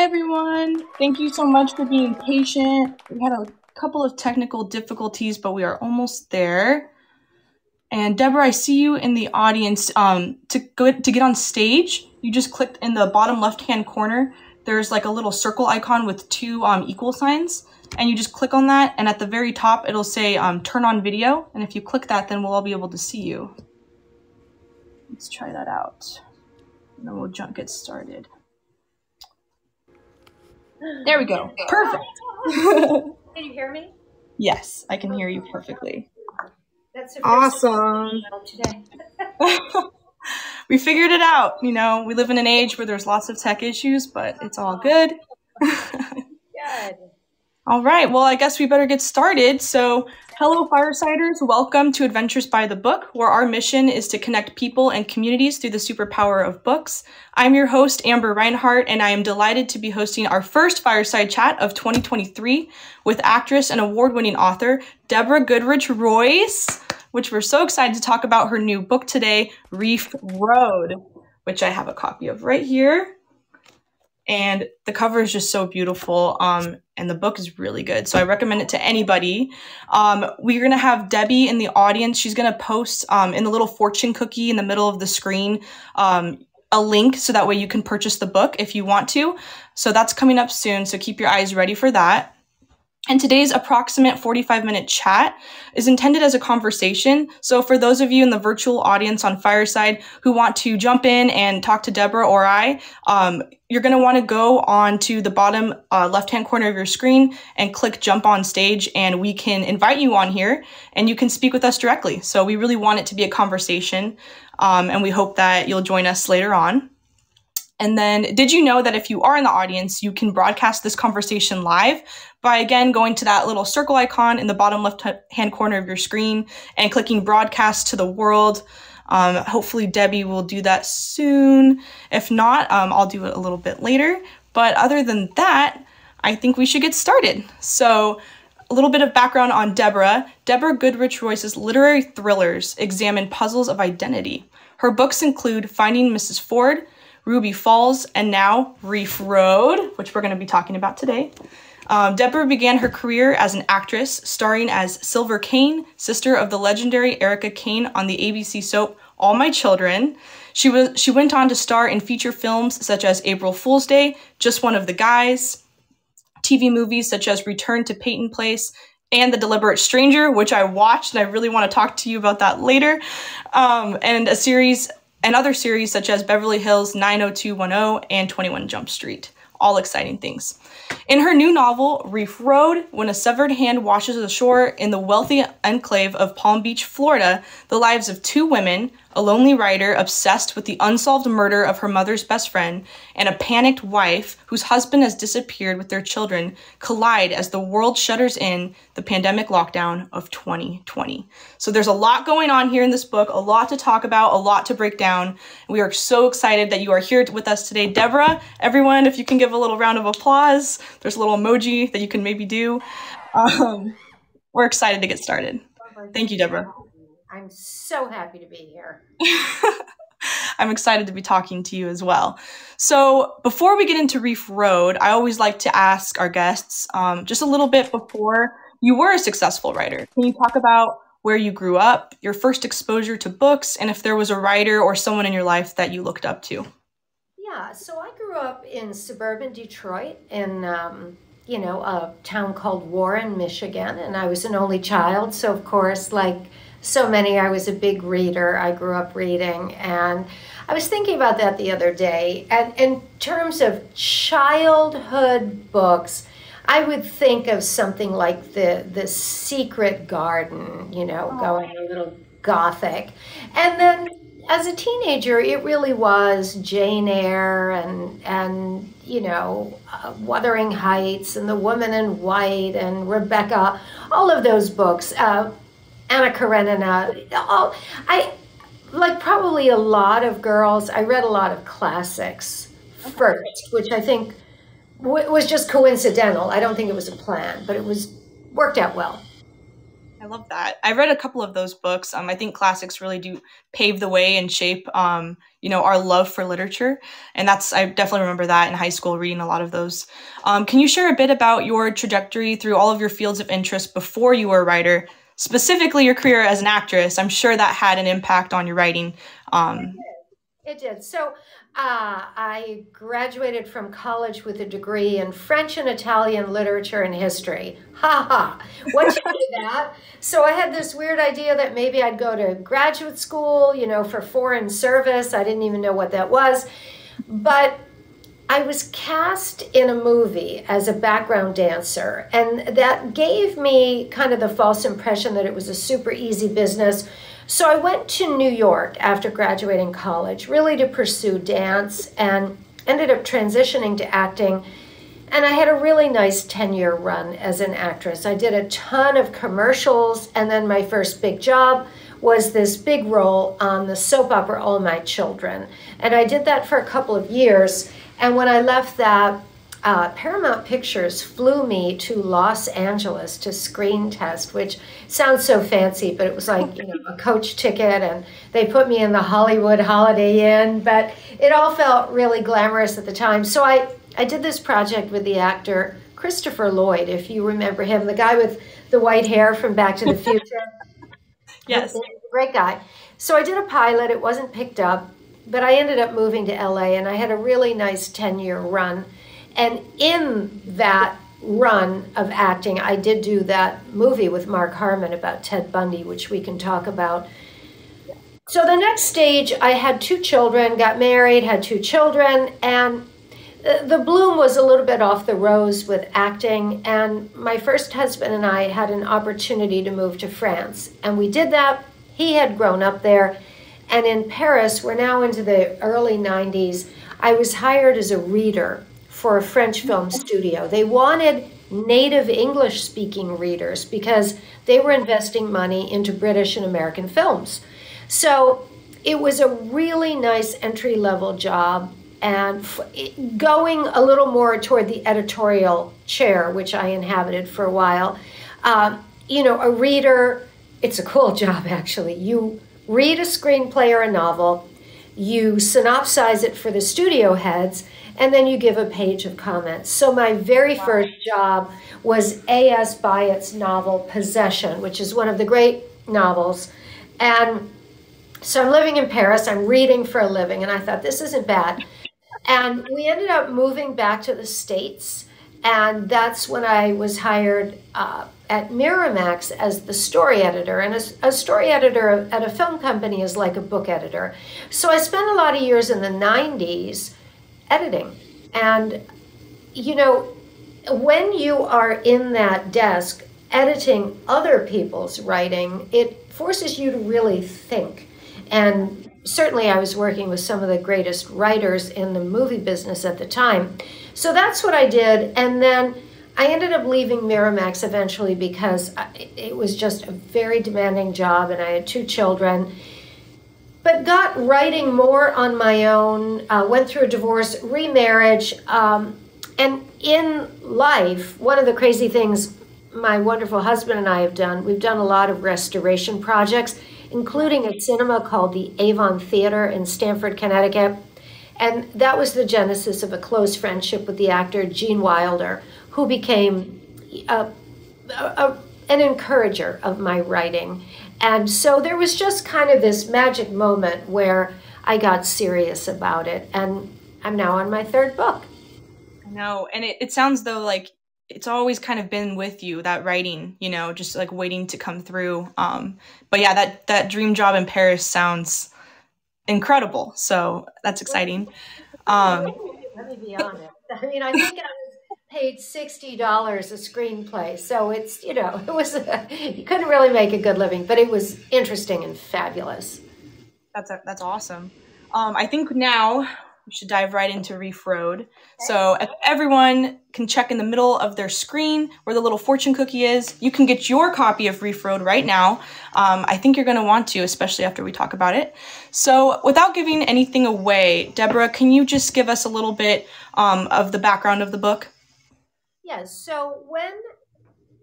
Hi, everyone. Thank you so much for being patient. We had a couple of technical difficulties, but we are almost there. And Deborah, I see you in the audience. Um, to go to get on stage, you just clicked in the bottom left-hand corner. There's like a little circle icon with two um, equal signs, and you just click on that. And at the very top, it'll say um, "Turn on video." And if you click that, then we'll all be able to see you. Let's try that out, and then we'll jump get started. There we go. Perfect. Can you hear me? Yes, I can hear you perfectly. That's Awesome. today. we figured it out. You know, we live in an age where there's lots of tech issues, but it's all good. Good. All right. Well, I guess we better get started. So, hello, Firesiders. Welcome to Adventures by the Book, where our mission is to connect people and communities through the superpower of books. I'm your host, Amber Reinhart, and I am delighted to be hosting our first Fireside Chat of 2023 with actress and award winning author Deborah Goodrich Royce, which we're so excited to talk about her new book today, Reef Road, which I have a copy of right here. And the cover is just so beautiful. Um, and the book is really good. So I recommend it to anybody. Um, we're going to have Debbie in the audience. She's going to post um, in the little fortune cookie in the middle of the screen um, a link so that way you can purchase the book if you want to. So that's coming up soon. So keep your eyes ready for that. And today's approximate 45 minute chat is intended as a conversation. So, for those of you in the virtual audience on Fireside who want to jump in and talk to Deborah or I, um, you're going to want to go on to the bottom uh, left hand corner of your screen and click jump on stage, and we can invite you on here and you can speak with us directly. So, we really want it to be a conversation, um, and we hope that you'll join us later on. And then, did you know that if you are in the audience, you can broadcast this conversation live by again going to that little circle icon in the bottom left hand corner of your screen and clicking broadcast to the world. Um, hopefully, Debbie will do that soon. If not, um, I'll do it a little bit later. But other than that, I think we should get started. So, a little bit of background on Deborah. Deborah Goodrich Royce's literary thrillers examine puzzles of identity. Her books include Finding Mrs. Ford, Ruby Falls, and now Reef Road, which we're going to be talking about today. Um, Deborah began her career as an actress, starring as Silver Kane, sister of the legendary Erica Kane on the ABC soap All My Children. She was she went on to star in feature films such as April Fool's Day, Just One of the Guys, TV movies such as Return to Peyton Place, and The Deliberate Stranger, which I watched, and I really want to talk to you about that later. Um, and a series and other series such as Beverly Hills 90210 and 21 Jump Street. All exciting things. In her new novel, Reef Road, when a severed hand washes ashore in the wealthy enclave of Palm Beach, Florida, the lives of two women, a lonely writer obsessed with the unsolved murder of her mother's best friend, and a panicked wife whose husband has disappeared with their children, collide as the world shutters in the pandemic lockdown of 2020. So there's a lot going on here in this book, a lot to talk about, a lot to break down. We are so excited that you are here with us today. Deborah, everyone, if you can give a little round of applause, there's a little emoji that you can maybe do. Um, we're excited to get started. Thank you, Deborah. I'm so happy to be here. I'm excited to be talking to you as well. So, before we get into Reef Road, I always like to ask our guests um, just a little bit before you were a successful writer. Can you talk about where you grew up, your first exposure to books, and if there was a writer or someone in your life that you looked up to? Yeah, so I grew up in suburban Detroit in, um, you know, a town called Warren, Michigan, and I was an only child. So, of course, like so many, I was a big reader. I grew up reading. And I was thinking about that the other day. And in terms of childhood books, I would think of something like the the Secret Garden, you know, oh. going a little gothic. And then as a teenager, it really was Jane Eyre and and you know uh, Wuthering Heights and The Woman in White and Rebecca, all of those books. Uh, Anna Karenina. All I like probably a lot of girls. I read a lot of classics okay. first, which I think was just coincidental. I don't think it was a plan, but it was worked out well. I love that. I read a couple of those books. Um, I think classics really do pave the way and shape, um, you know, our love for literature, and that's I definitely remember that in high school reading a lot of those. Um, can you share a bit about your trajectory through all of your fields of interest before you were a writer, specifically your career as an actress? I'm sure that had an impact on your writing. Um, it did. So uh, I graduated from college with a degree in French and Italian literature and history. Ha ha. What you do that? So I had this weird idea that maybe I'd go to graduate school, you know, for foreign service. I didn't even know what that was. But I was cast in a movie as a background dancer, and that gave me kind of the false impression that it was a super easy business so I went to New York after graduating college, really to pursue dance, and ended up transitioning to acting. And I had a really nice 10 year run as an actress. I did a ton of commercials, and then my first big job was this big role on the soap opera All My Children. And I did that for a couple of years. And when I left that, uh, Paramount Pictures flew me to Los Angeles to screen test, which sounds so fancy, but it was like you know a coach ticket, and they put me in the Hollywood Holiday Inn. But it all felt really glamorous at the time. So I I did this project with the actor Christopher Lloyd, if you remember him, the guy with the white hair from Back to the Future. yes, great guy. So I did a pilot. It wasn't picked up, but I ended up moving to LA, and I had a really nice ten year run and in that run of acting, I did do that movie with Mark Harmon about Ted Bundy, which we can talk about. So the next stage, I had two children, got married, had two children, and the bloom was a little bit off the rose with acting. And my first husband and I had an opportunity to move to France. And we did that. He had grown up there. And in Paris, we're now into the early 90s, I was hired as a reader for a French film studio. They wanted native English speaking readers because they were investing money into British and American films. So it was a really nice entry level job and going a little more toward the editorial chair, which I inhabited for a while. Uh, you know, a reader, it's a cool job actually. You read a screenplay or a novel, you synopsize it for the studio heads, and then you give a page of comments. So my very first job was A.S. Byatt's novel Possession, which is one of the great novels. And so I'm living in Paris, I'm reading for a living, and I thought this isn't bad. And we ended up moving back to the States, and that's when I was hired uh, at Miramax as the story editor. And a, a story editor at a film company is like a book editor. So I spent a lot of years in the 90s editing. And, you know, when you are in that desk editing other people's writing, it forces you to really think. And certainly I was working with some of the greatest writers in the movie business at the time. So that's what I did. And then I ended up leaving Miramax eventually because it was just a very demanding job and I had two children but got writing more on my own, uh, went through a divorce, remarriage, um, and in life, one of the crazy things my wonderful husband and I have done, we've done a lot of restoration projects, including a cinema called the Avon Theater in Stamford, Connecticut. And that was the genesis of a close friendship with the actor Gene Wilder, who became a, a, an encourager of my writing. And so there was just kind of this magic moment where I got serious about it. And I'm now on my third book. Know. And it, it sounds though like it's always kind of been with you that writing you know just like waiting to come through um but yeah that that dream job in paris sounds incredible. So that's exciting. Um let me be honest. I mean i think i was paid $60 a screenplay so it's you know it was a, you couldn't really make a good living but it was interesting and fabulous. That's a, that's awesome. Um i think now we should dive right into Reef Road. So if everyone can check in the middle of their screen where the little fortune cookie is, you can get your copy of Reef Road right now. Um, I think you're going to want to, especially after we talk about it. So without giving anything away, Deborah, can you just give us a little bit um, of the background of the book? Yes. So when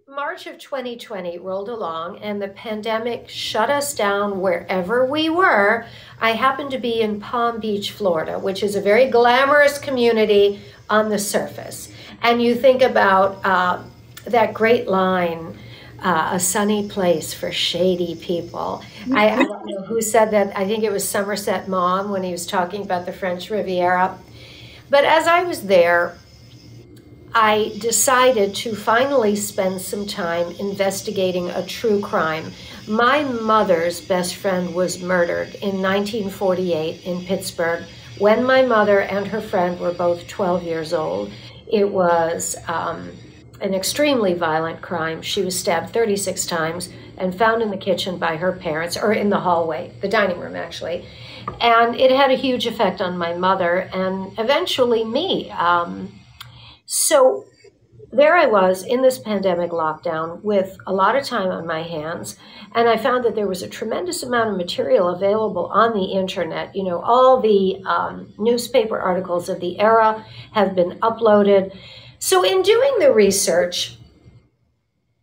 March of 2020 rolled along and the pandemic shut us down wherever we were. I happened to be in Palm Beach, Florida, which is a very glamorous community on the surface. And you think about uh, that great line. Uh, a sunny place for shady people. I, I don't know who said that. I think it was Somerset Maugham when he was talking about the French Riviera. But as I was there, I decided to finally spend some time investigating a true crime. My mother's best friend was murdered in 1948 in Pittsburgh when my mother and her friend were both 12 years old. It was um, an extremely violent crime. She was stabbed 36 times and found in the kitchen by her parents, or in the hallway, the dining room actually. And it had a huge effect on my mother and eventually me. Um, so there I was in this pandemic lockdown with a lot of time on my hands, and I found that there was a tremendous amount of material available on the internet. You know, all the um, newspaper articles of the era have been uploaded. So, in doing the research,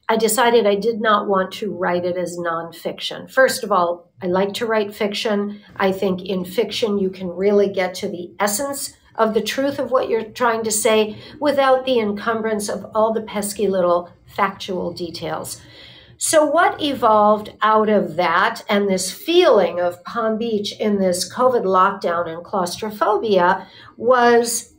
I decided I did not want to write it as nonfiction. First of all, I like to write fiction. I think in fiction you can really get to the essence of the truth of what you're trying to say without the encumbrance of all the pesky little factual details. So, what evolved out of that and this feeling of Palm Beach in this COVID lockdown and claustrophobia was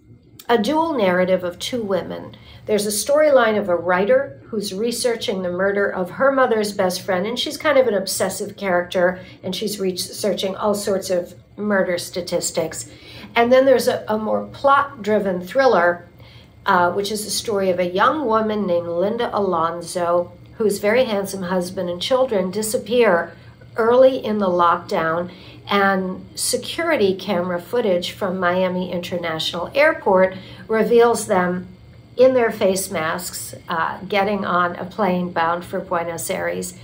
a dual narrative of two women. There's a storyline of a writer who's researching the murder of her mother's best friend, and she's kind of an obsessive character, and she's researching all sorts of murder statistics. And then there's a, a more plot driven thriller, uh, which is the story of a young woman named Linda Alonso, whose very handsome husband and children disappear early in the lockdown. And security camera footage from Miami International Airport reveals them in their face masks uh, getting on a plane bound for Buenos Aires.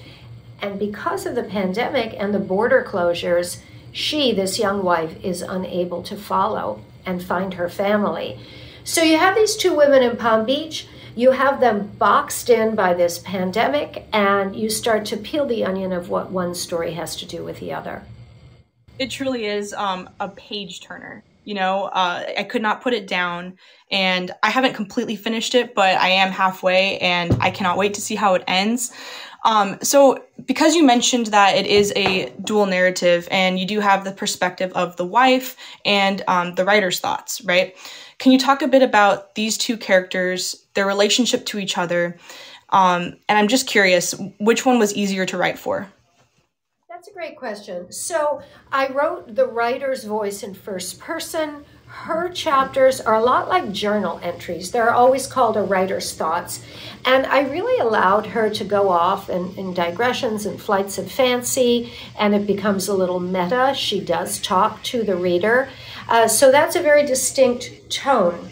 And because of the pandemic and the border closures, she, this young wife, is unable to follow and find her family. So you have these two women in Palm Beach. You have them boxed in by this pandemic, and you start to peel the onion of what one story has to do with the other. It truly is um, a page turner. You know, uh, I could not put it down, and I haven't completely finished it, but I am halfway, and I cannot wait to see how it ends. Um, so, because you mentioned that it is a dual narrative and you do have the perspective of the wife and um, the writer's thoughts, right? Can you talk a bit about these two characters, their relationship to each other? Um, and I'm just curious, which one was easier to write for? That's a great question. So, I wrote the writer's voice in first person her chapters are a lot like journal entries. They're always called a writer's thoughts. And I really allowed her to go off in, in, digressions and flights of fancy, and it becomes a little meta. She does talk to the reader. Uh, so that's a very distinct tone.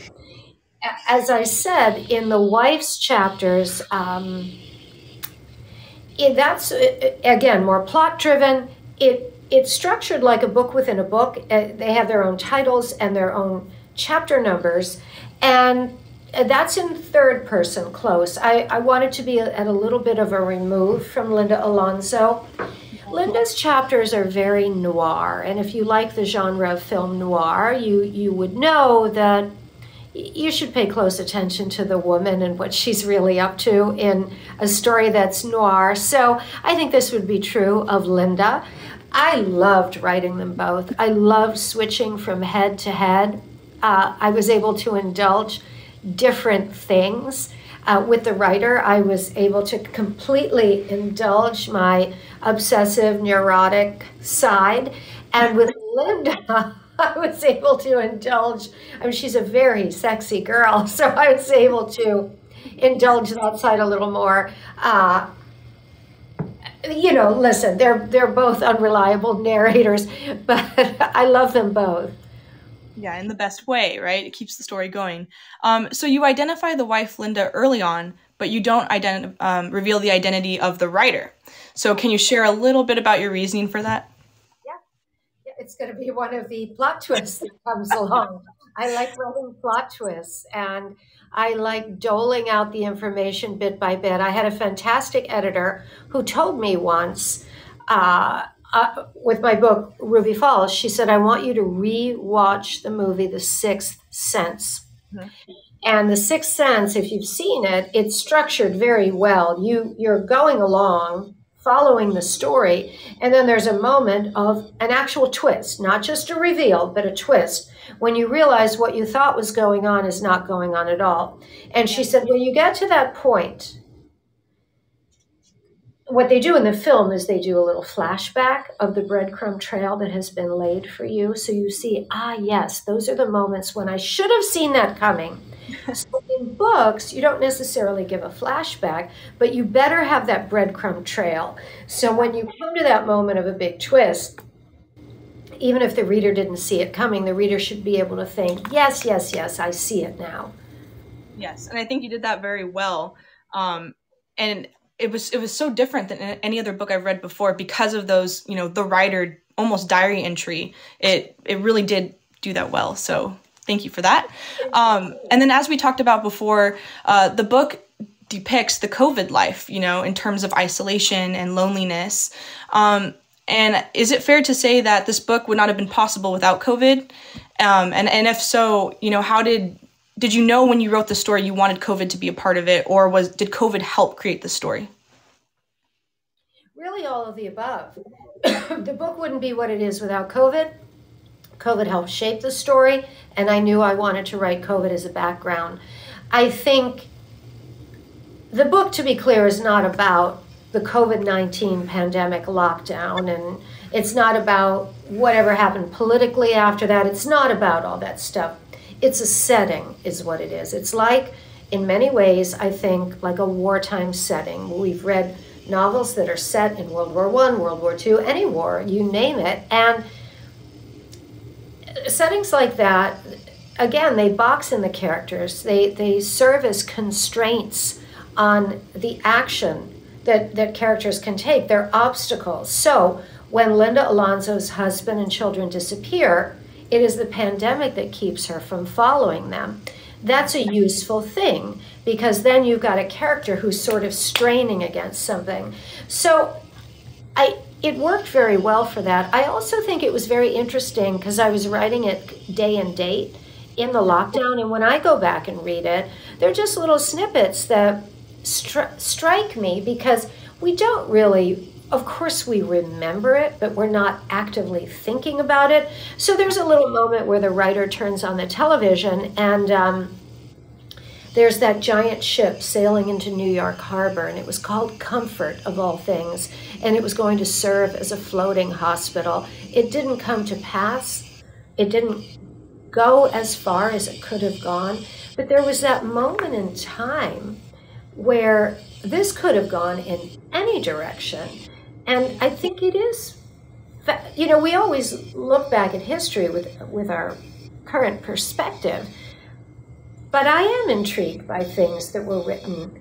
As I said, in the wife's chapters, um, that's, again, more plot driven. It it's structured like a book within a book. Uh, they have their own titles and their own chapter numbers. And uh, that's in third person close. I, I wanted to be at a little bit of a remove from Linda Alonso. Linda's chapters are very noir, and if you like the genre of film noir, you, you would know that you should pay close attention to the woman and what she's really up to in a story that's noir. So I think this would be true of Linda. I loved writing them both. I loved switching from head to head. Uh, I was able to indulge different things. Uh, with the writer, I was able to completely indulge my obsessive, neurotic side. And with Linda, I was able to indulge. I mean, she's a very sexy girl, so I was able to indulge that side a little more. Uh, you know, listen, they're they're both unreliable narrators, but I love them both. Yeah, in the best way, right? It keeps the story going. Um, so you identify the wife Linda early on, but you don't ident- um, reveal the identity of the writer. So can you share a little bit about your reasoning for that? Yeah, yeah it's going to be one of the plot twists that comes along. I like writing plot twists, and I like doling out the information bit by bit. I had a fantastic editor who told me once. Uh, uh, with my book Ruby Falls, she said, "I want you to re-watch the movie The Sixth Sense." Mm-hmm. And The Sixth Sense, if you've seen it, it's structured very well. You you're going along, following the story, and then there's a moment of an actual twist, not just a reveal, but a twist when you realize what you thought was going on is not going on at all. And she said, when you get to that point, what they do in the film is they do a little flashback of the breadcrumb trail that has been laid for you. So you see, ah, yes, those are the moments when I should have seen that coming. So in books, you don't necessarily give a flashback, but you better have that breadcrumb trail. So when you come to that moment of a big twist, even if the reader didn't see it coming, the reader should be able to think, yes, yes, yes, I see it now. Yes, and I think you did that very well. Um, and it was it was so different than any other book I've read before because of those, you know, the writer almost diary entry. It it really did do that well. So thank you for that. Um, and then as we talked about before, uh, the book depicts the COVID life, you know, in terms of isolation and loneliness. Um, and is it fair to say that this book would not have been possible without COVID? Um, and and if so, you know, how did did you know when you wrote the story you wanted COVID to be a part of it, or was did COVID help create the story? Really, all of the above. the book wouldn't be what it is without COVID. COVID helped shape the story, and I knew I wanted to write COVID as a background. I think the book, to be clear, is not about the COVID 19 pandemic lockdown, and it's not about whatever happened politically after that. It's not about all that stuff it's a setting is what it is it's like in many ways i think like a wartime setting we've read novels that are set in world war one world war two any war you name it and settings like that again they box in the characters they they serve as constraints on the action that that characters can take they're obstacles so when linda alonso's husband and children disappear it is the pandemic that keeps her from following them. That's a useful thing because then you've got a character who's sort of straining against something. So I it worked very well for that. I also think it was very interesting because I was writing it day and date in the lockdown and when I go back and read it, they're just little snippets that stri- strike me because we don't really of course we remember it, but we're not actively thinking about it. So there's a little moment where the writer turns on the television and um, there's that giant ship sailing into New York Harbor, and it was called Comfort, of all things, and it was going to serve as a floating hospital. It didn't come to pass, it didn't go as far as it could have gone, but there was that moment in time where this could have gone in any direction. And I think it is, you know, we always look back at history with, with our current perspective, but I am intrigued by things that were written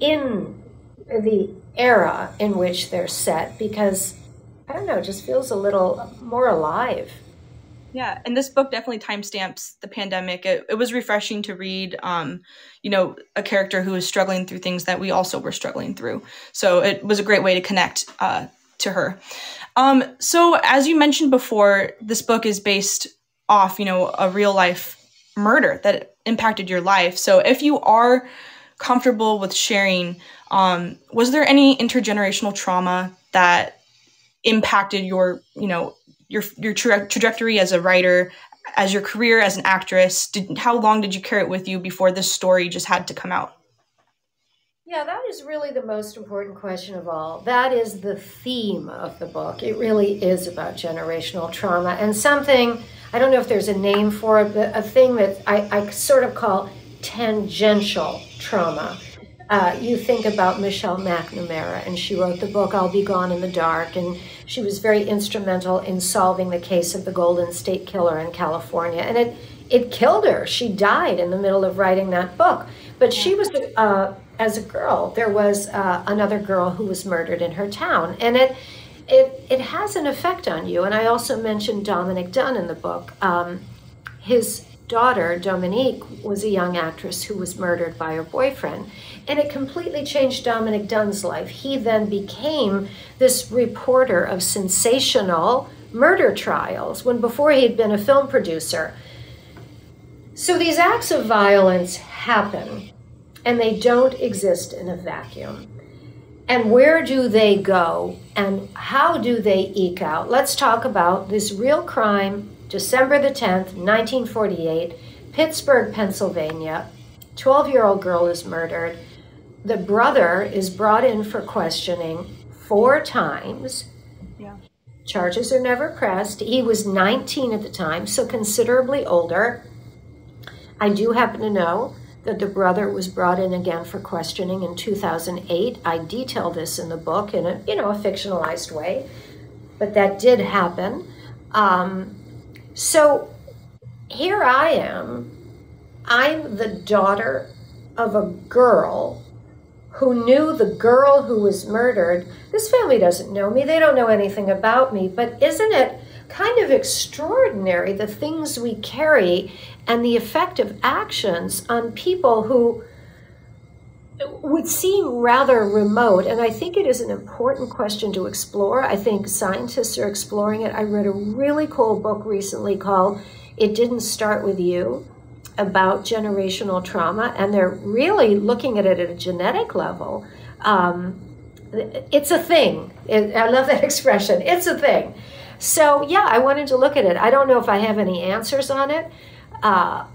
in the era in which they're set because, I don't know, it just feels a little more alive. Yeah, and this book definitely timestamps the pandemic. It, it was refreshing to read, um, you know, a character who was struggling through things that we also were struggling through. So it was a great way to connect uh, to her. Um, so as you mentioned before, this book is based off, you know, a real life murder that impacted your life. So if you are comfortable with sharing, um, was there any intergenerational trauma that impacted your, you know, your your tra- trajectory as a writer, as your career as an actress? Did how long did you carry it with you before this story just had to come out? Yeah, that is really the most important question of all. That is the theme of the book. It really is about generational trauma and something, I don't know if there's a name for it, but a thing that I, I sort of call tangential trauma. Uh, you think about Michelle McNamara, and she wrote the book I'll Be Gone in the Dark, and she was very instrumental in solving the case of the Golden State Killer in California. And it, it killed her. She died in the middle of writing that book. But she was uh, as a girl, there was uh, another girl who was murdered in her town, and it it it has an effect on you. And I also mentioned Dominick Dunne in the book. Um, his daughter Dominique was a young actress who was murdered by her boyfriend, and it completely changed Dominick Dunne's life. He then became this reporter of sensational murder trials when before he had been a film producer. So these acts of violence happen and they don't exist in a vacuum. And where do they go and how do they eke out? Let's talk about this real crime, December the 10th, 1948, Pittsburgh, Pennsylvania. 12 year old girl is murdered. The brother is brought in for questioning four times. Yeah. Charges are never pressed. He was 19 at the time, so considerably older. I do happen to know that the brother was brought in again for questioning in 2008. I detail this in the book in a you know a fictionalized way, but that did happen. Um, so here I am. I'm the daughter of a girl who knew the girl who was murdered. This family doesn't know me. They don't know anything about me. But isn't it kind of extraordinary the things we carry and the effect of actions on people who would seem rather remote. And I think it is an important question to explore. I think scientists are exploring it. I read a really cool book recently called It Didn't Start With You about generational trauma, and they're really looking at it at a genetic level. Um, it's a thing. It, I love that expression. It's a thing. So, yeah, I wanted to look at it. I don't know if I have any answers on it, uh,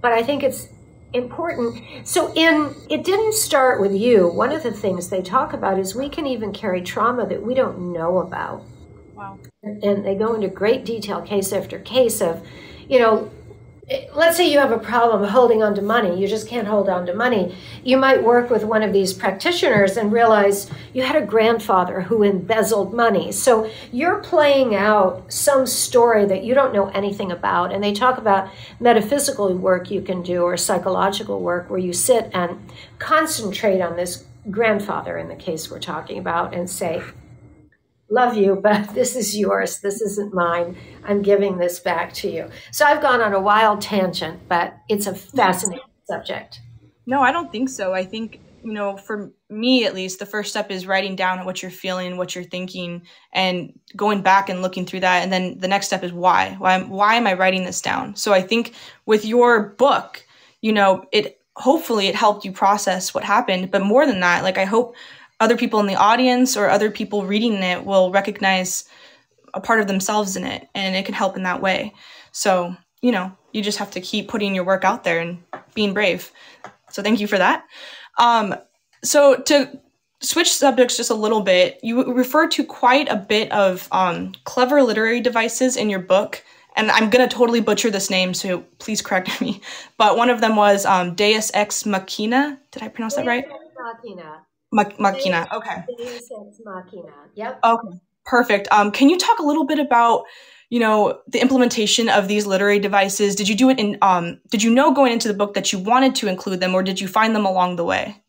but I think it's important. So, in it didn't start with you. One of the things they talk about is we can even carry trauma that we don't know about. Wow. And they go into great detail, case after case, of, you know, let's say you have a problem holding on to money you just can't hold on to money. You might work with one of these practitioners and realize you had a grandfather who embezzled money. So you're playing out some story that you don't know anything about and they talk about metaphysical work you can do or psychological work where you sit and concentrate on this grandfather in the case we're talking about and say love you, but this is yours. This isn't mine. I'm giving this back to you. So I've gone on a wild tangent, but it's a fascinating subject. No, I don't think so. I think, you know, for me at least, the first step is writing down what you're feeling, what you're thinking, and going back and looking through that. And then the next step is why. Why, why am I writing this down? So I think with your book, you know, it hopefully it helped you process what happened. But more than that, like I hope other people in the audience or other people reading it will recognize a part of themselves in it and it can help in that way. So, you know, you just have to keep putting your work out there and being brave. So, thank you for that. Um, so, to switch subjects just a little bit, you refer to quite a bit of um, clever literary devices in your book. And I'm going to totally butcher this name, so please correct me. But one of them was um, Deus Ex Machina. Did I pronounce that right? Machina. Machina. Okay. Machina. Yep. Okay. Perfect. Um, can you talk a little bit about, you know, the implementation of these literary devices? Did you do it in? Um, did you know going into the book that you wanted to include them, or did you find them along the way?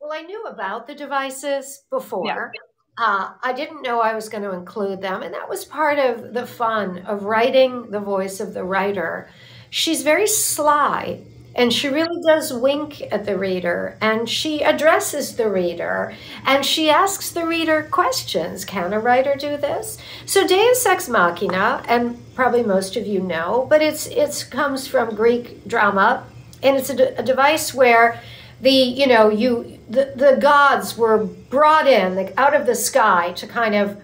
Well, I knew about the devices before. Yeah. Uh, I didn't know I was going to include them, and that was part of the fun of writing the voice of the writer. She's very sly and she really does wink at the reader and she addresses the reader and she asks the reader questions. Can a writer do this? So Deus Ex Machina, and probably most of you know, but it's it comes from Greek drama and it's a, a device where the you know you the, the gods were brought in like, out of the sky to kind of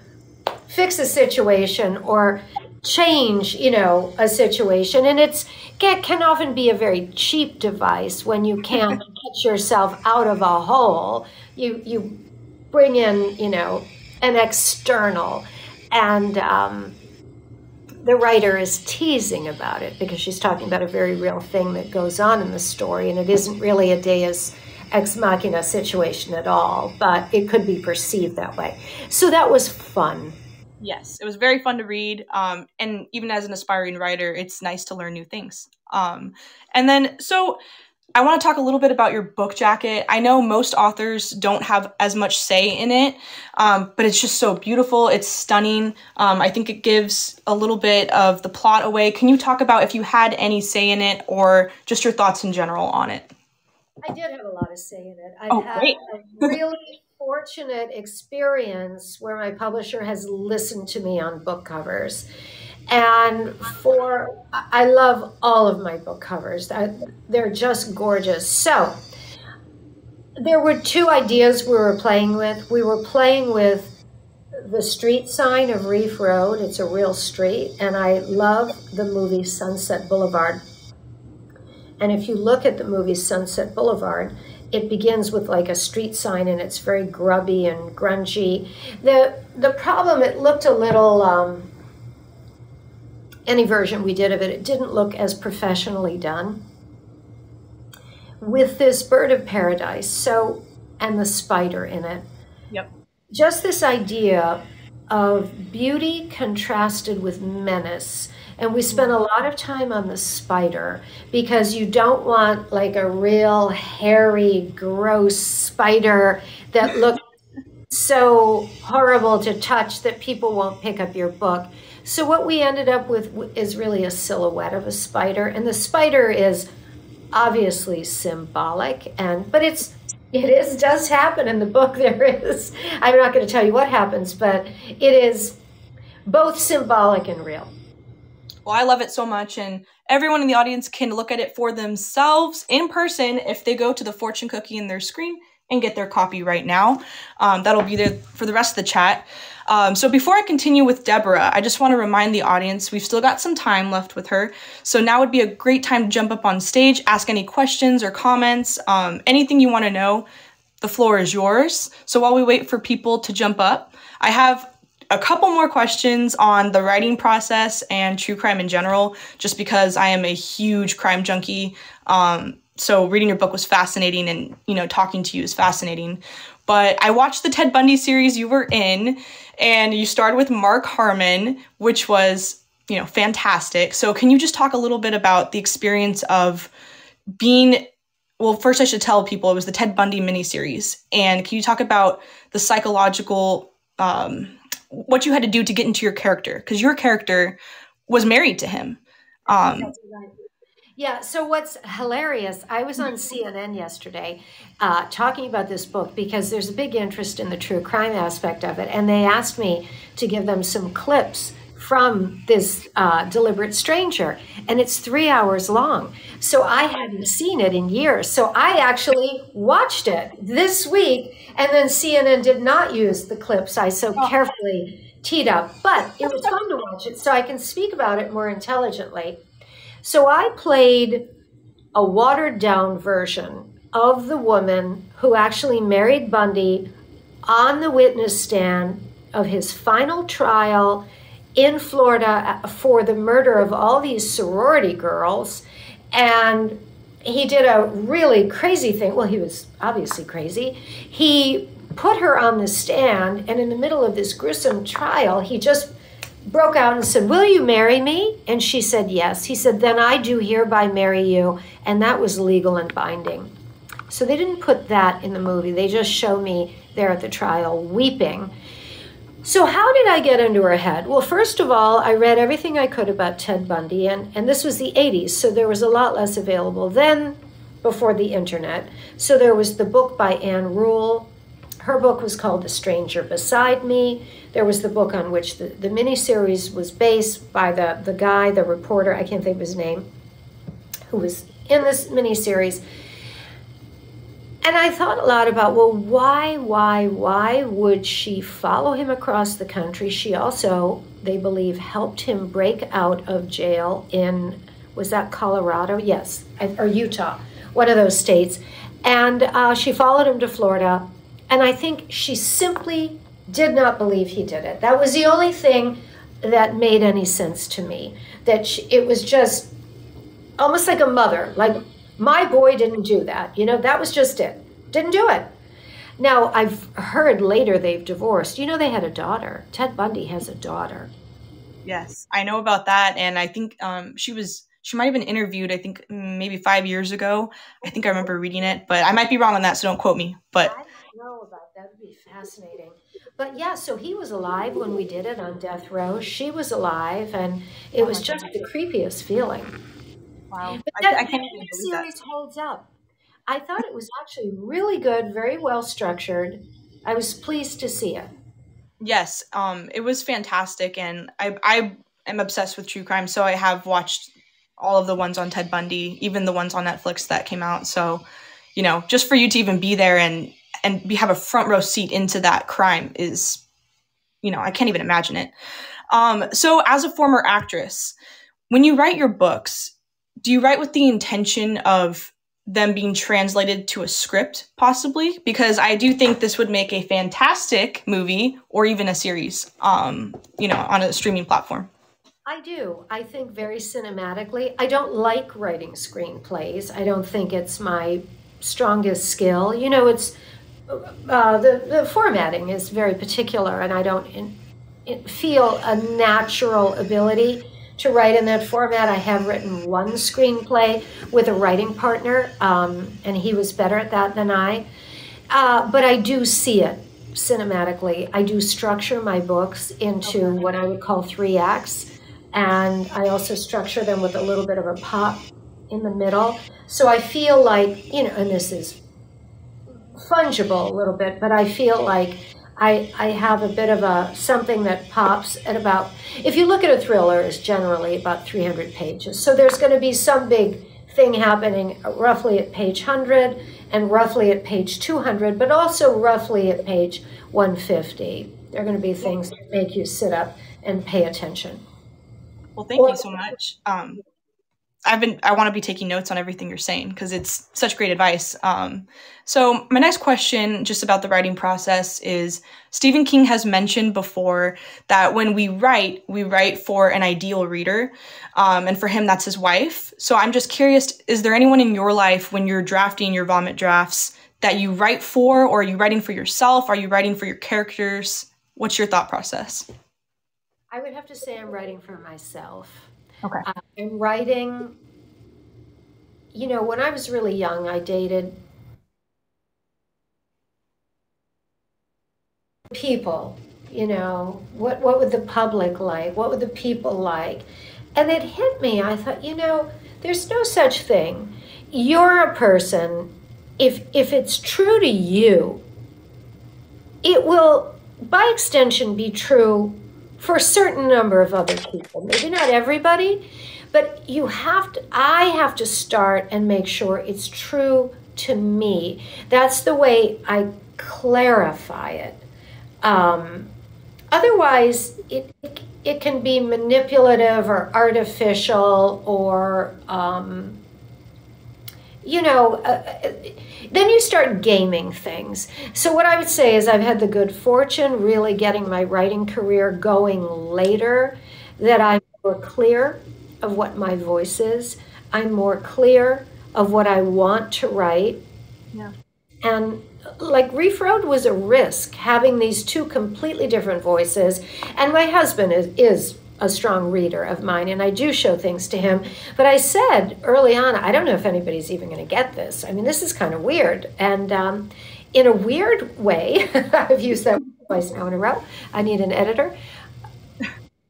fix a situation or change you know a situation and it's can, can often be a very cheap device when you can't get yourself out of a hole you you bring in you know an external and um, the writer is teasing about it because she's talking about a very real thing that goes on in the story, and it isn't really a deus ex machina situation at all, but it could be perceived that way. So that was fun. Yes, it was very fun to read. Um, and even as an aspiring writer, it's nice to learn new things. Um, and then, so I want to talk a little bit about your book jacket. I know most authors don't have as much say in it, um, but it's just so beautiful. It's stunning. Um, I think it gives a little bit of the plot away. Can you talk about if you had any say in it or just your thoughts in general on it? I did have a lot of say in it. I've oh, had great. a really fortunate experience where my publisher has listened to me on book covers. And for, I love all of my book covers. They're just gorgeous. So, there were two ideas we were playing with. We were playing with the street sign of Reef Road. It's a real street. And I love the movie Sunset Boulevard. And if you look at the movie Sunset Boulevard, it begins with like a street sign and it's very grubby and grungy. The, the problem, it looked a little, um, any version we did of it, it didn't look as professionally done. With this bird of paradise, so, and the spider in it. Yep. Just this idea of beauty contrasted with menace. And we spent a lot of time on the spider because you don't want like a real hairy, gross spider that looks so horrible to touch that people won't pick up your book. So what we ended up with is really a silhouette of a spider, and the spider is obviously symbolic, and but it's it is does happen in the book. There is. I'm not going to tell you what happens, but it is both symbolic and real. Well, I love it so much, and everyone in the audience can look at it for themselves in person if they go to the fortune cookie in their screen and get their copy right now. Um, that'll be there for the rest of the chat. Um, so before I continue with Deborah, I just want to remind the audience we've still got some time left with her. So now would be a great time to jump up on stage, ask any questions or comments, um, anything you want to know. The floor is yours. So while we wait for people to jump up, I have a couple more questions on the writing process and true crime in general, just because I am a huge crime junkie. Um, so reading your book was fascinating and you know talking to you is fascinating. But i watched the ted bundy series you were in and you started with mark harmon which was you know fantastic. So can you just talk a little bit about the experience of being well first i should tell people it was the ted bundy miniseries. And can you talk about the psychological um, what you had to do to get into your character because your character was married to him um, yeah. So what's hilarious? I was on CNN yesterday uh, talking about this book because there's a big interest in the true crime aspect of it, and they asked me to give them some clips from this uh, deliberate stranger and it's three hours long so i hadn't seen it in years so i actually watched it this week and then cnn did not use the clips i so oh. carefully teed up but it was fun to watch it so i can speak about it more intelligently so I played a watered down version of the woman who actually married Bundy on the witness stand of his final trial in Florida uh, for the murder of all these sorority girls. And he did a really crazy thing. Well, he was obviously crazy. He put her on the stand, and in the middle of this gruesome trial, he just broke out and said, Will you marry me? And she said, Yes. He said, Then I do hereby marry you. And that was legal and binding. So they didn't put that in the movie. They just show me there at the trial weeping. So, how did I get into her head? Well, first of all, I read everything I could about Ted Bundy, and, and this was the 80s, so there was a lot less available then before the internet. So, there was the book by Ann Rule. Her book was called The Stranger Beside Me. There was the book on which the, the miniseries was based by the, the guy, the reporter, I can't think of his name, who was in this miniseries. And I thought a lot about, well, why, why, why would she follow him across the country? She also, they believe, helped him break out of jail in, was that Colorado? Yes, or Utah, one of those states. And uh, she followed him to Florida. And I think she simply did not believe he did it. That was the only thing that made any sense to me. That she, it was just almost like a mother, like my boy didn't do that. You know, that was just it. Didn't do it. Now, I've heard later they've divorced. You know, they had a daughter. Ted Bundy has a daughter. Yes, I know about that. And I think um, she was, she might have been interviewed, I think maybe five years ago. I think I remember reading it, but I might be wrong on that, so don't quote me. But I don't know about that. Would be fascinating. But yeah, so he was alive when we did it on death row. She was alive, and it oh was just the creepiest feeling. Wow. But that, I, I can't even believe series that. holds up. I thought it was actually really good, very well structured. I was pleased to see it. Yes, um, it was fantastic, and I I am obsessed with true crime, so I have watched all of the ones on Ted Bundy, even the ones on Netflix that came out. So, you know, just for you to even be there and and be, have a front row seat into that crime is, you know, I can't even imagine it. Um, so, as a former actress, when you write your books, do you write with the intention of them being translated to a script possibly? Because i do think this would make a fantastic movie or even a series um you know on a streaming platform. I do. I think very cinematically. I don't like writing screenplays. I don't think it's my strongest skill. You know it's uh, the, the formatting is very particular and i don't in feel a natural ability to write in that format. I have written one screenplay with a writing partner, um, and he was better at that than I. Uh, but I do see it cinematically. I do structure my books into okay. what I would call three acts, and I also structure them with a little bit of a pop in the middle. So I feel like, you know, and this is fungible a little bit, but I feel like I, I have a bit of a something that pops at about, if you look at a thriller, it's generally about 300 pages. So there's going to be some big thing happening roughly at page 100 and roughly at page 200, but also roughly at page 150. There are going to be things that make you sit up and pay attention. Well, thank or, you so much. Um, I've been I want to be taking notes on everything you're saying because it's such great advice. Um, so my next question, just about the writing process, is Stephen King has mentioned before that when we write, we write for an ideal reader, um, and for him, that's his wife. So I'm just curious: is there anyone in your life when you're drafting your vomit drafts that you write for, or are you writing for yourself? Are you writing for your characters? What's your thought process? I would have to say I'm writing for myself. Okay. Um, I'm writing, you know, when I was really young, I dated people, you know, what, what would the public like? What would the people like? And it hit me. I thought, you know, there's no such thing. You're a person, if, if it's true to you, it will, by extension, be true for a certain number of other people. Maybe not everybody, but you have to, I have to start and make sure it's true to me. That's the way I clarify it. Um, otherwise, it, it can be manipulative or artificial or, um, you know, uh, uh then you start gaming things. So, what I would say is, I've had the good fortune really getting my writing career going later, that I'm more clear of what my voice is, I'm more clear of what I want to write. Yeah. And like Reef Road was a risk having these two completely different voices. And my husband is, is a strong reader of mine, and I do show things to him. But I said early on, I don't know if anybody's even going to get this. I mean, this is kind of weird. And um, in a weird way, I've used that twice now in a row. I need an editor.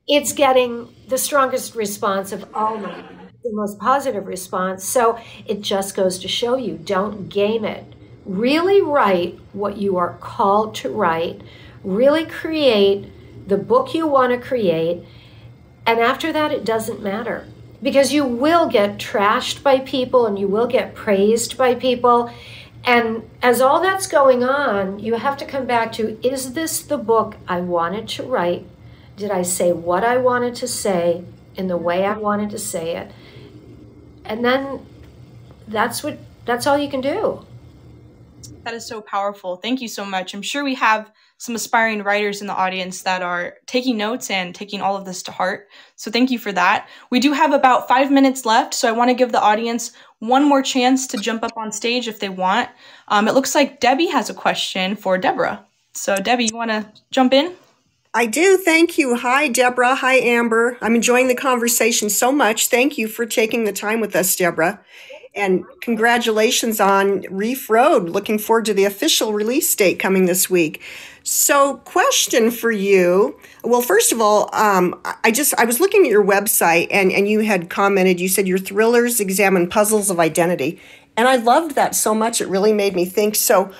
It's getting the strongest response of all my the most positive response. So it just goes to show you don't game it. Really write what you are called to write. Really create the book you want to create and after that, it doesn't matter. because you will get trashed by people and you will get praised by people. And as all that's going on, you have to come back to is this the book I wanted to write? Did I say what I wanted to say in the way I wanted to say it? And then that's what that's all you can do. That is so powerful. Thank you so much. I'm sure we have some aspiring writers in the audience that are taking notes and taking all of this to heart. So thank you for that. We do have about five minutes left, so I want to give the audience one more chance to jump up on stage if they want. Um, it looks like Debbie has a question for Deborah. So Debbie, you want to jump in? I do. Thank you. Hi, Deborah. Hi, Amber. I'm enjoying the conversation so much. Thank you for taking the time with us, Deborah. And congratulations on Reef Road. Looking forward to the official release date coming this week. So, question for you. Well, first of all, um, I just I was looking at your website and and you had commented. You said your thrillers examine puzzles of identity, and I loved that so much. It really made me think. So,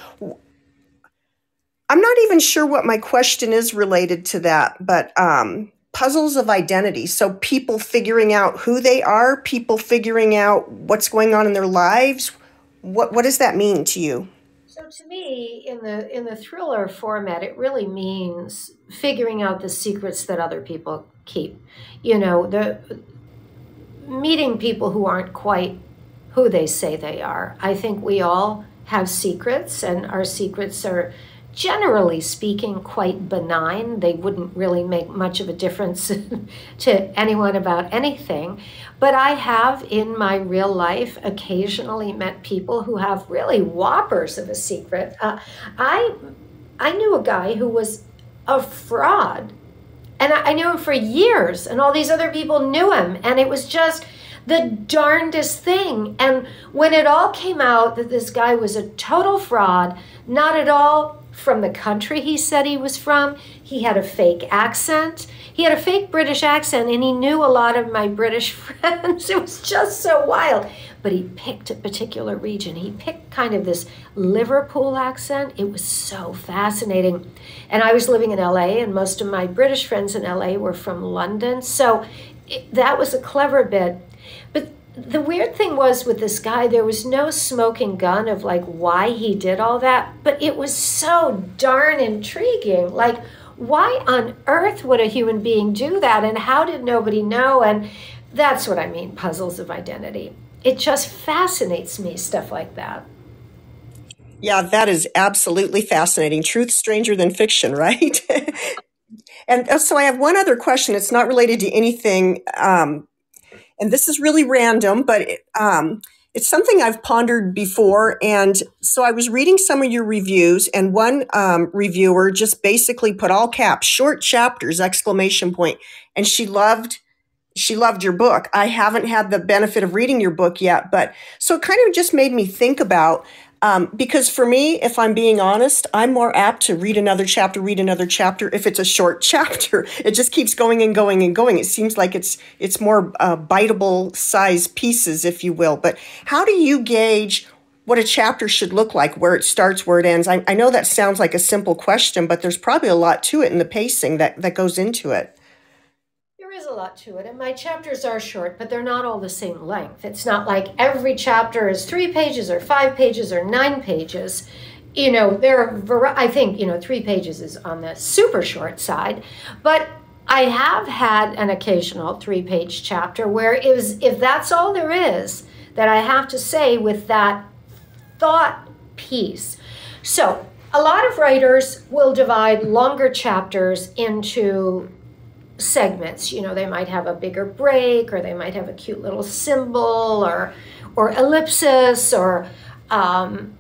I'm not even sure what my question is related to that, but um, puzzles of identity. So people figuring out who they are, people figuring out what's going on in their lives. What what does that mean to you? So to me, in the in the thriller format, it really means figuring out the secrets that other people keep. You know, the meeting people who aren't quite who they say they are. I think we all have secrets and our secrets are generally speaking, quite benign. They wouldn't really make much of a difference to anyone about anything. But I have in my real life occasionally met people who have really whoppers of a secret. Uh, I, I knew a guy who was a fraud. And I, I knew him for years, and all these other people knew him. And it was just the darndest thing. And when it all came out that this guy was a total fraud, not at all from the country he said he was from. He had a fake accent. He had a fake British accent, and he knew a lot of my British friends. It was just so wild. But he picked a particular region. He picked kind of this Liverpool accent. It was so fascinating. And I was living in LA, and most of my British friends in LA were from London. So it, that was a clever bit. The weird thing was with this guy, there was no smoking gun of like why he did all that, but it was so darn intriguing. Like, why on earth would a human being do that? And how did nobody know? And that's what I mean puzzles of identity. It just fascinates me, stuff like that. Yeah, that is absolutely fascinating. Truth stranger than fiction, right? and uh, so I have one other question. It's not related to anything um, and this is really random, but it, um, it's something I've pondered before. And so I was reading some of your reviews, and one um, reviewer just basically put all caps, short chapters, exclamation point, and she loved. She loved your book. I haven't had the benefit of reading your book yet, but so it kind of just made me think about um, because for me, if I'm being honest, I'm more apt to read another chapter, read another chapter if it's a short chapter. It just keeps going and going and going. It seems like it's it's more uh, biteable size pieces, if you will. But how do you gauge what a chapter should look like, where it starts, where it ends? I, I know that sounds like a simple question, but there's probably a lot to it in the pacing that that goes into it is a lot to it, and my chapters are short, but they're not all the same length. It's not like every chapter is three pages or five pages or nine pages. You know, there are, I think, you know, three pages is on the super short side, but I have had an occasional three page chapter where if that's all there is that I have to say with that thought piece. So, a lot of writers will divide longer chapters into segments. You know, they might have a bigger break, or they might have a cute little symbol, or or ellipsis, or um,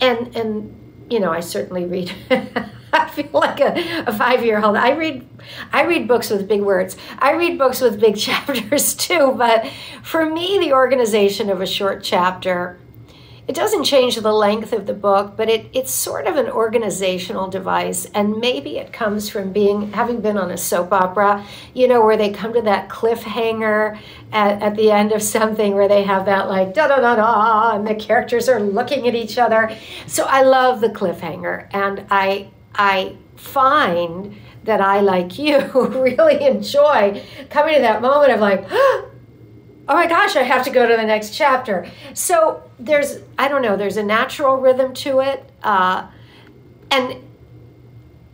and and you know, I certainly read. I feel like a, a five year old. I read I read books with big words. I read books with big chapters too. But for me, the organization of a short chapter it doesn't change the length of the book, but it, it's sort of an organizational device. And maybe it comes from being having been on a soap opera, you know, where they come to that cliffhanger at, at the end of something where they have that like da da da da, and the characters are looking at each other. So I love the cliffhanger, and I I find that I, like you, really enjoy coming to that moment of like, ah, oh my gosh, I have to go to the next chapter. So there's, I don't know, there's a natural rhythm to it. Uh, and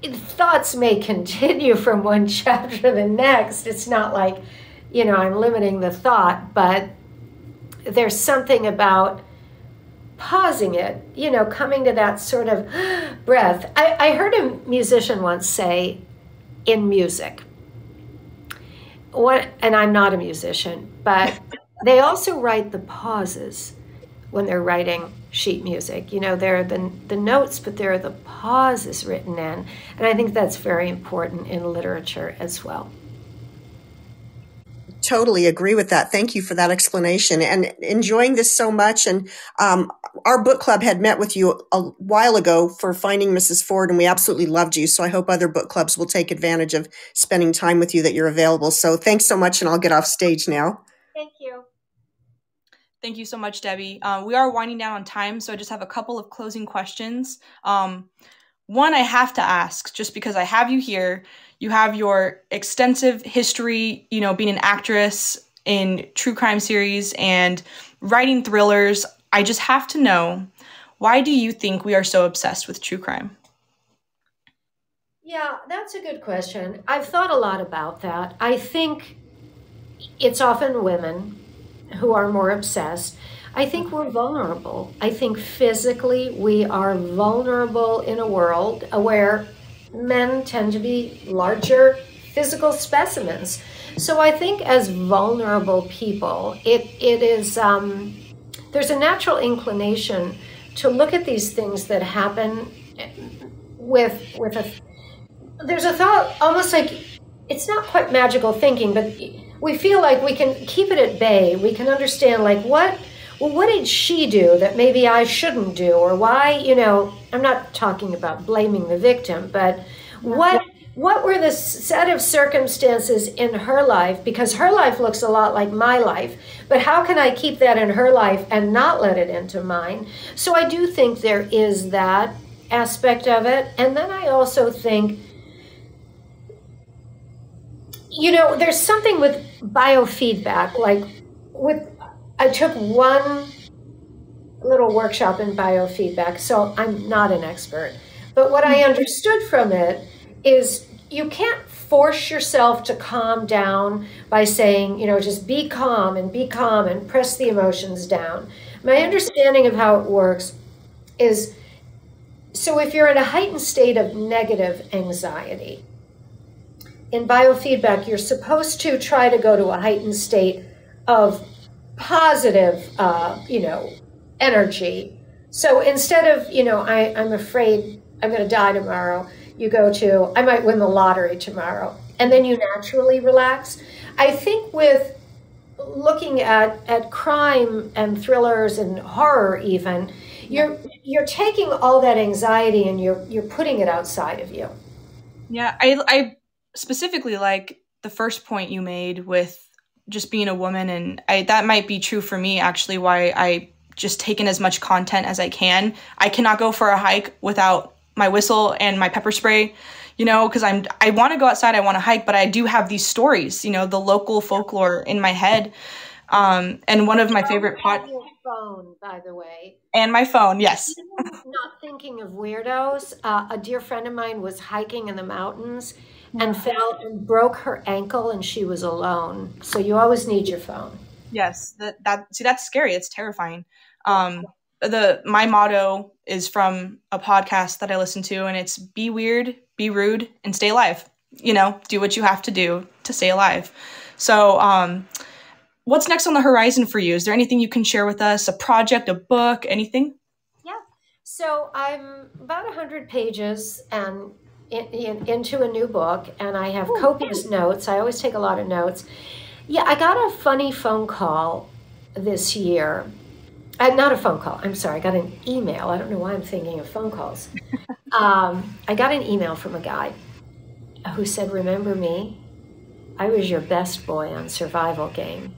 thoughts may continue from one chapter to the next. It's not like, you know, I'm limiting the thought, but there's something about pausing it, you know, coming to that sort of breath. I, I heard a musician once say in music, what, and I'm not a musician, but they also write the pauses when they're writing sheet music. You know, there are the, the notes, but there are the pauses written in. And I think that's very important in literature as well. Totally agree with that. Thank you for that explanation and enjoying this so much. And um, our book club had met with you a while ago for Finding Mrs. Ford, and we absolutely loved you. So I hope other book clubs will take advantage of spending time with you that you're available. So thanks so much, and I'll get off stage now. Thank you. Thank you so much, Debbie. Uh, we are winding down on time, so I just have a couple of closing questions. Um, one, I have to ask, just because I have you here, you have your extensive history, you know, being an actress in true crime series and writing thrillers. I just have to know why do you think we are so obsessed with true crime? Yeah, that's a good question. I've thought a lot about that. I think it's often women who are more obsessed. I think we're vulnerable. I think physically we are vulnerable in a world where men tend to be larger physical specimens. So I think as vulnerable people, it, it is, um, there's a natural inclination to look at these things that happen with, with a, there's a thought almost like, it's not quite magical thinking, but we feel like we can keep it at bay. We can understand like what well what did she do that maybe I shouldn't do or why, you know, I'm not talking about blaming the victim, but what what were the set of circumstances in her life because her life looks a lot like my life but how can i keep that in her life and not let it into mine so i do think there is that aspect of it and then i also think you know, there's something with biofeedback. Like with, I took one little workshop in biofeedback, so I'm not an expert. But what I mm-hmm. understood from it is you can't force yourself to calm down by saying, you know, just be calm and be calm and press the emotions down. My understanding of how it works is so if you're in a heightened state of negative anxiety, in biofeedback, you're supposed to try to go to a heightened state of positive, uh, you know, energy. So instead of, you know, I, I'm afraid I'm going to die tomorrow, you go to, I might win the lottery tomorrow. And then you naturally relax. I think with looking at, at crime and thrillers and horror even, you're you're taking all that anxiety and you're you're putting it outside of you. Yeah, I I specifically like the first point you made with just being a woman and I that might be true for me actually why I just taken as much content as I can. I cannot go for a hike without my whistle and my pepper spray, you know, because I'm I want to go outside, I want to hike, but I do have these stories, you know, the local folklore in my head. Um, and one of my favorite pot phone, by the way. And my phone, yes. not thinking of weirdos. Uh, a dear friend of mine was hiking in the mountains and fell and broke her ankle and she was alone. So you always need your phone. Yes, that that see that's scary. It's terrifying. Um the my motto is from a podcast that I listen to and it's be weird, be rude and stay alive. You know, do what you have to do to stay alive. So, um what's next on the horizon for you? Is there anything you can share with us? A project, a book, anything? Yeah. So, I'm about 100 pages and in, in, into a new book and I have copious notes. I always take a lot of notes. Yeah, I got a funny phone call this year. Uh, not a phone call, I'm sorry, I got an email. I don't know why I'm thinking of phone calls. um, I got an email from a guy who said, Remember me? I was your best boy on Survival Game.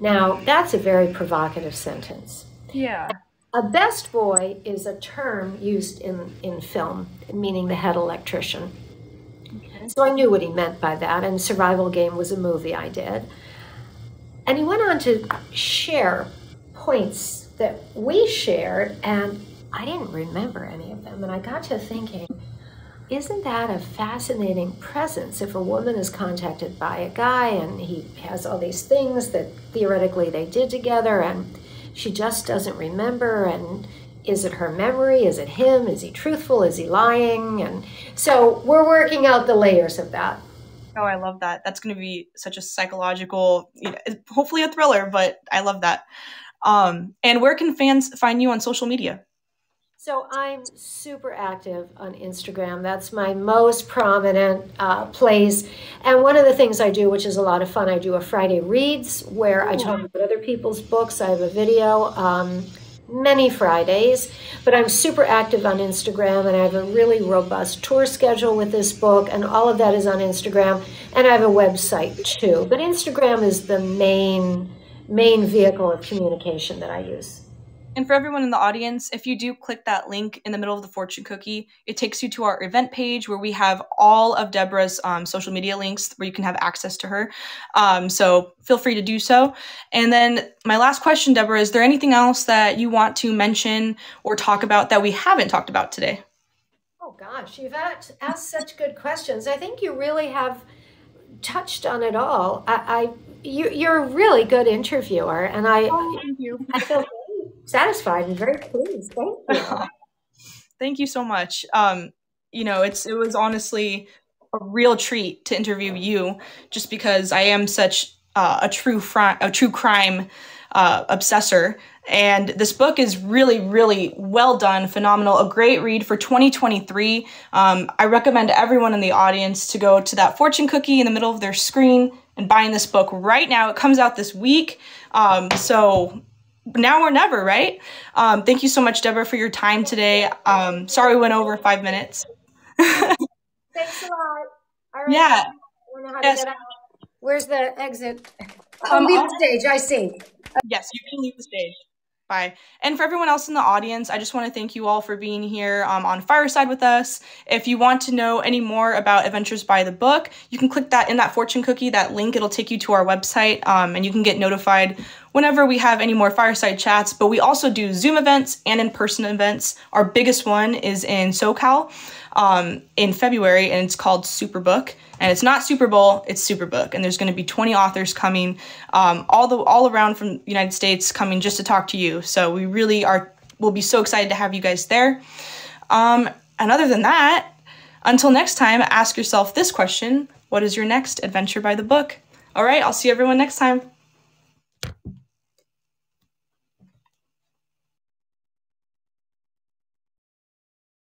Now, that's a very provocative sentence. Yeah. A best boy is a term used in, in film, meaning the head electrician. Okay. So I knew what he meant by that, and Survival Game was a movie I did. And he went on to share points that we shared, and I didn't remember any of them. And I got to thinking, isn't that a fascinating presence if a woman is contacted by a guy and he has all these things that theoretically they did together and she just doesn't remember? And is it her memory? Is it him? Is he truthful? Is he lying? And so we're working out the layers of that. Oh i love that. That's going to be such a psychological you know, hopefully a thriller but i love that um, and where can fans find you on social media so I'm super active on Instagram. That's my most prominent uh, place. And one of the things I do, which is a lot of fun, I do a Friday Reads where I talk about other people's books. I have a video um, many Fridays, but I'm super active on Instagram and I have a really robust tour schedule with this book, and all of that is on Instagram. And I have a website too. But Instagram is the main main vehicle of communication that I use. And for everyone in the audience, if you do click that link in the middle of the fortune cookie, it takes you to our event page where we have all of Deborah's um, social media links where you can have access to her. Um, so feel free to do so. And then my last question, Deborah, is there anything else that you want to mention or talk about that we haven't talked about today? Oh gosh, you've asked, asked such good questions. I think you really have touched on it all. I, I you, you're a really good interviewer, and I, oh, thank you. I feel satisfied and very pleased. Thank you. Thank you so much. Um, you know, it's it was honestly a real treat to interview you, just because I am such uh, a true fr- a true crime uh, obsessor. And this book is really, really well done, phenomenal, a great read for 2023. Um, I recommend everyone in the audience to go to that fortune cookie in the middle of their screen and buying this book right now. It comes out this week. Um, so now or never, right? Um, thank you so much, Deborah, for your time today. Um, sorry we went over five minutes. Thanks a lot. All right. Yeah. Yes. Where's the exit? Um, leave the stage. I see. Yes, you can leave the stage. Bye. And for everyone else in the audience, I just want to thank you all for being here um, on Fireside with us. If you want to know any more about Adventures by the Book, you can click that in that fortune cookie, that link. It'll take you to our website, um, and you can get notified whenever we have any more fireside chats. But we also do Zoom events and in person events. Our biggest one is in SoCal um, in February, and it's called Superbook. And it's not Super Bowl, it's Superbook. And there's going to be 20 authors coming, um, all the all around from the United States, coming just to talk to you. So we really are. We'll be so excited to have you guys there. Um, and other than that, until next time, ask yourself this question: What is your next adventure by the book? All right, I'll see everyone next time.